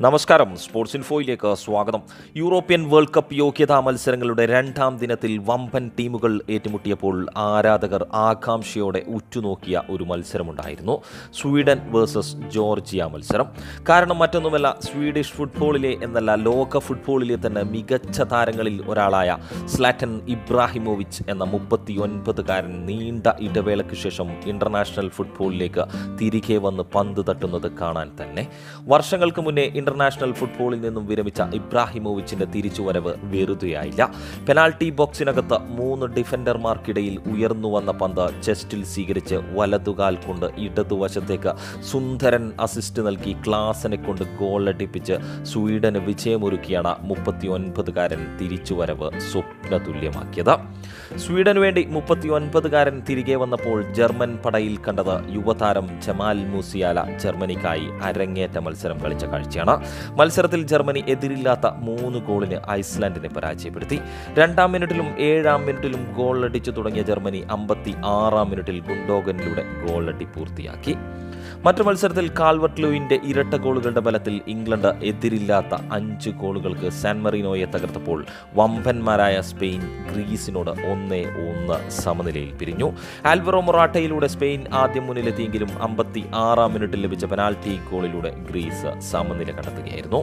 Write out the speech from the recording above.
നമസ്കാരം. സ്പോർട്സ് ഇൻഫോയിലേക്ക് സ്വാഗതം. European world cup യോഗ്യതാ മത്സരങ്ങളുടെ രണ്ടാം ദിനത്തിൽ വമ്പൻ ടീമുകൾ ഏറ്റുമുട്ടിയപ്പോൾ ആരാധകർ ആകാംക്ഷയോടെ ഉറ്റുനോക്കിയ ഒരു മത്സരമുണ്ടായിരുന്നു. സ്വീഡൻ വേഴ്സസ് ജോർജിയ മത്സരം. കാരണം മറ്റൊന്നുമല്ല സ്വീഡിഷ് ഫുട്ബോളിലെ എന്നല്ല ലോക ഫുട്ബോളിലെ തന്നെ മികച്ച താരങ്ങളിൽ ഒരാളായ സ്ലാറ്റൻ ഇബ്രാഹിമോവിച്ച് എന്ന മുപ്പത്തിയൊൻപതുകാരൻ നീണ്ട ഇടവേളയ്ക്ക് ശേഷം ഇന്റർനാഷണൽ ഫുട്ബോളിലേക്ക് തിരികെ വന്ന് പന്ത് തട്ടുന്നത് കാണാൻ തന്നെ. വർഷങ്ങൾക്ക് മുന്നേ ഇന്റർനാഷണൽ ഫുട്ബോളിൽ നിന്നും വിരമിച്ച ഇബ്രാഹിമോവിച്ചിന്റെ തിരിച്ചുവരവ് വെറുതെയായില്ല. പെനാൽറ്റി ബോക്സിനകത്ത് മൂന്ന് ഡിഫൻഡർമാർക്കിടയിൽ ഉയർന്നു വന്ന പന്ത് ചെസ്റ്റിൽ സ്വീകരിച്ച് വലതുകാൽ കൊണ്ട് ഇടതുവശത്തേക്ക് സുന്ദരൻ അസിസ്റ്റ് നൽകി ക്ലാസിനെ കൊണ്ട് ഗോളടിപ്പിച്ച് സ്വീഡന് വിജയമൊരുക്കിയാണ് മുപ്പത്തിയൊൻപതുകാരൻ തിരിച്ചുവരവ് സ്വപ്ന തുല്യമാക്കിയത് സ്വീഡന് വേണ്ടി മുപ്പത്തിയൊൻപതുകാരൻ തിരികെ വന്നപ്പോൾ ജർമ്മൻ പടയിൽ കണ്ടത് യുവതാരം ജമാൽ മൂസിയാല ജർമ്മനിക്കായി അരങ്ങേറ്റ മത്സരം കളിച്ച കാഴ്ചയാണ്. മത്സരത്തിൽ ജർമ്മനി എതിരില്ലാത്ത മൂന്ന് ഗോളിന് ഐസ്ലാൻഡിനെ പരാജയപ്പെടുത്തി. രണ്ടാം മിനിറ്റിലും ഏഴാം മിനിറ്റിലും ഗോൾ അടിച്ചു തുടങ്ങിയ ജർമ്മനി അമ്പത്തി ആറാം മിനിറ്റിൽ ഗുണ്ടോഗനിലൂടെ ഗോൾ അടി പൂർത്തിയാക്കി. മറ്റു മത്സരത്തിൽ കാൽവർട്ട് ലൂയിന്റെ ഇരട്ട ഗോളുകളുടെ ബലത്തിൽ ഇംഗ്ലണ്ട് എതിരില്ലാത്ത അഞ്ച് ഗോളുകൾക്ക് സാൻ മറീനോയെ തകർത്തപ്പോൾ വമ്പന്മാരായ സ്പെയിൻ ഗ്രീസിനോട് ഒന്നേ ഒന്ന് സമനിലയിൽ പിരിഞ്ഞു. ആൽവറോ മൊറാട്ടയിലൂടെ സ്പെയിൻ ആദ്യം മുന്നിലെത്തിയെങ്കിലും അമ്പത്തി ആറാം മിനിറ്റിൽ ലഭിച്ച പെനാൽറ്റി ഗോളിലൂടെ ഗ്രീസ് സമനില കണ്ടെത്തുകയായിരുന്നു.